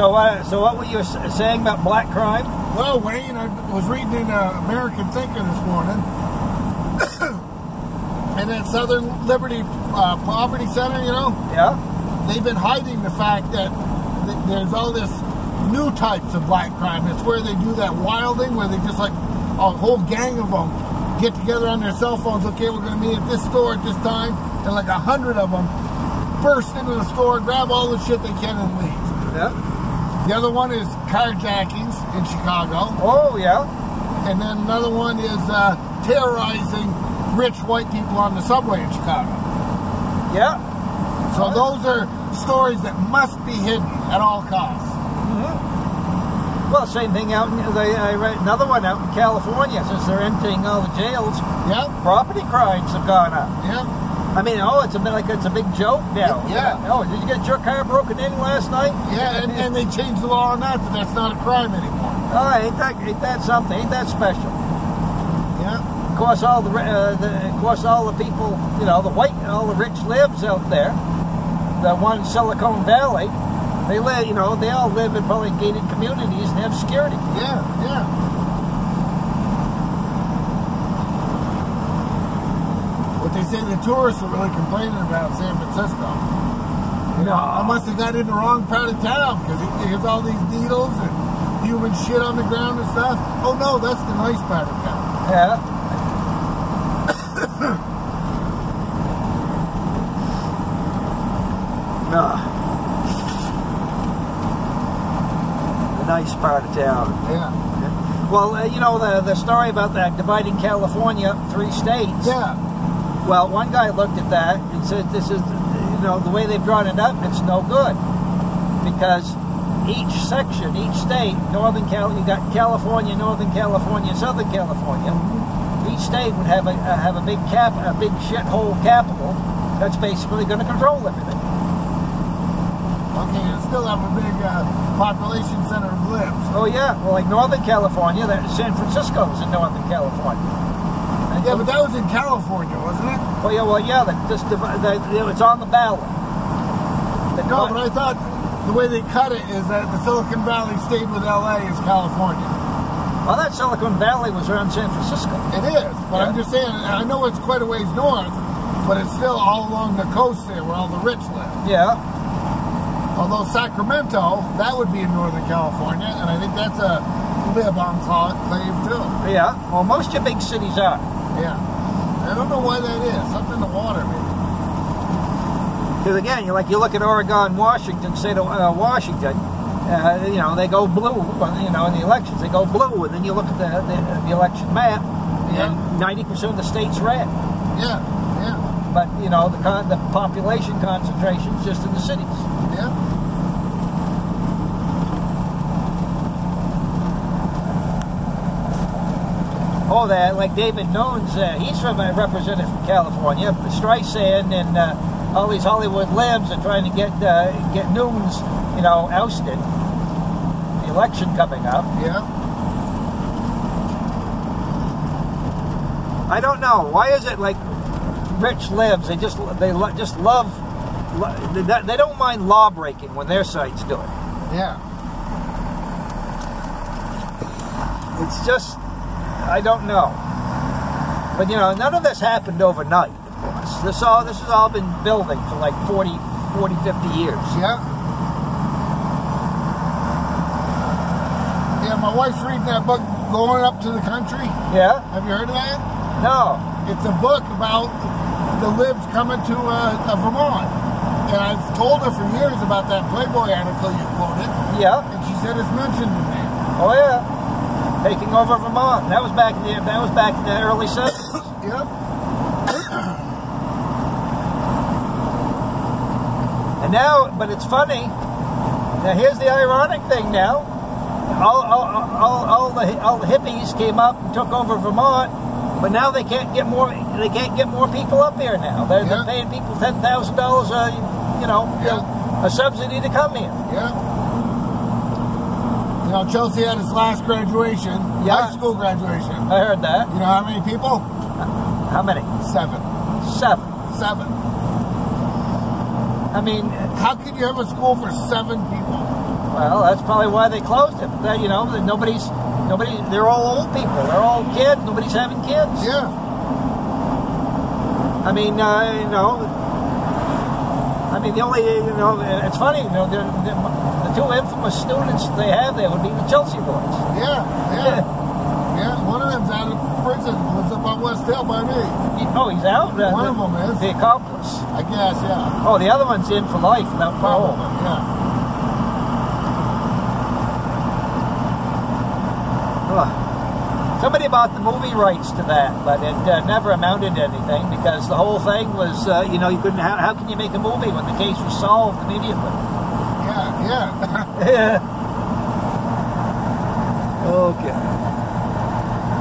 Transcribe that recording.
So, uh, so what were you saying about black crime? Well, Wayne, I was reading in uh, American Thinker this morning, and at Southern Liberty uh, Poverty Center, you know, Yeah. they've been hiding the fact that th- there's all this new types of black crime. It's where they do that wilding, where they just like a whole gang of them get together on their cell phones. Okay, we're going to meet at this store at this time, and like a hundred of them burst into the store, grab all the shit they can, and leave. Yeah. The other one is carjackings in Chicago. Oh, yeah. And then another one is uh, terrorizing rich white people on the subway in Chicago. Yeah. So those are stories that must be hidden at all costs. Well, same thing out in, they, I read another one out in California since they're emptying all the jails. Yep, Property crimes have gone up. yep. I mean, oh, it's a bit like it's a big joke now. Yeah. Oh, did you get your car broken in last night? Yeah, and, and they changed the law on that, that that's not a crime anymore. Oh, ain't that ain't that something? Ain't that special? Yeah, Of course, all the, uh, the of course all the people, you know, the white, all the rich lives out there, the one Silicon Valley, they live, you know, they all live in probably gated communities and have security. yeah, yeah. What they say the tourists are really complaining about San Francisco. You know, I must have got in the wrong part of town because there's all these needles and human shit on the ground and stuff. Oh no, that's the nice part of town. Yeah. no. The nice part of town. Yeah, Well, uh, you know the the story about that dividing California up three states. yeah, Well, one guy looked at that and said, "This is, you know, the way they've drawn it up. It's no good because each section, each state, Northern Cal, you got California, Northern California, Southern California. Each state would have a uh, have a big cap, a big shithole capital. That's basically going to control everything. Okay, you still have a big uh, population center of libs. Oh yeah, well, like Northern California, that San Francisco's in Northern California. Yeah, but that was in California, wasn't it? well, yeah, well, yeah, the, just divi- the, it's on the ballot. The No, but I thought the way they cut it is that the Silicon Valley stayed with LA as California. Well, that Silicon Valley was around San Francisco. It is, but I'm just saying, I know it's quite a ways north, but it's still all along the coast there where all the rich live. Yeah. Although Sacramento, that would be in Northern California, and I think that's a lib enclave too. Yeah. Well, most of your big cities are. Yeah. I don't know why that is. Something in the water, maybe. Because again, you like you look at Oregon, Washington, state of uh, Washington. Uh, you know, they go blue. You know, in the elections, they go blue, and then you look at the the, the election map, and ninety percent of the state's red. Yeah, yeah, But you know, the con- the population concentration is just in the cities. yeah. Oh, that like David Nunes, uh, he's from a representative from California. Streisand and uh, all these Hollywood libs are trying to get uh, get Nunes, you know, ousted. The election coming up. Yeah. I don't know why is it like rich libs? They just they lo- just love. lo- They they don't mind law breaking when their sides do it. Yeah. It's just, I don't know. But you know, none of this happened overnight, of course. This all this has all been building for like 40, 40 50 years. Yeah. Yeah, my wife's reading that book, Going Up to the Country. Yeah? Have you heard of that? No. It's a book about the libs coming to uh, uh, Vermont. And I've told her for years about that Playboy article you quoted, Yeah. and she said it's mentioned in there. Oh yeah. Taking over Vermont. That was back in the that was back in the early 70s. Yep. And now, but it's funny. Now here's the ironic thing. Now, all all, all, all the all the hippies came up and took over Vermont, but now they can't get more. They can't get more people up here now. They're, Yeah. they're paying people ten thousand dollars a you know Yeah. a subsidy to come here. Yeah. You know, Chelsea had his last graduation, Yeah. high school graduation. I heard that. You know how many people? How many? Seven. Seven. Seven. I mean, How could you have a school for seven people? Well, that's probably why they closed it. That, you know, nobody's nobody. They're all old people. They're all kids. Nobody's having kids. Yeah. I mean, uh, you know. I mean, the only you know, it's funny. You know, the, the, the two infamous students they have there would be the Chelsea boys. Yeah. Yeah. yeah. One of them's out of prison. Lives up on West Hill by me. He- oh, he's out. Uh, One the, of them is. the accomplice. I guess. Yeah. Oh, the other one's in for life without parole. Yeah. Ugh. Somebody bought the movie rights to that, but it uh, never amounted to anything because the whole thing was, uh, you know, you couldn't. How, how can you make a movie when the case was solved immediately? Yeah. Yeah. Yeah. okay.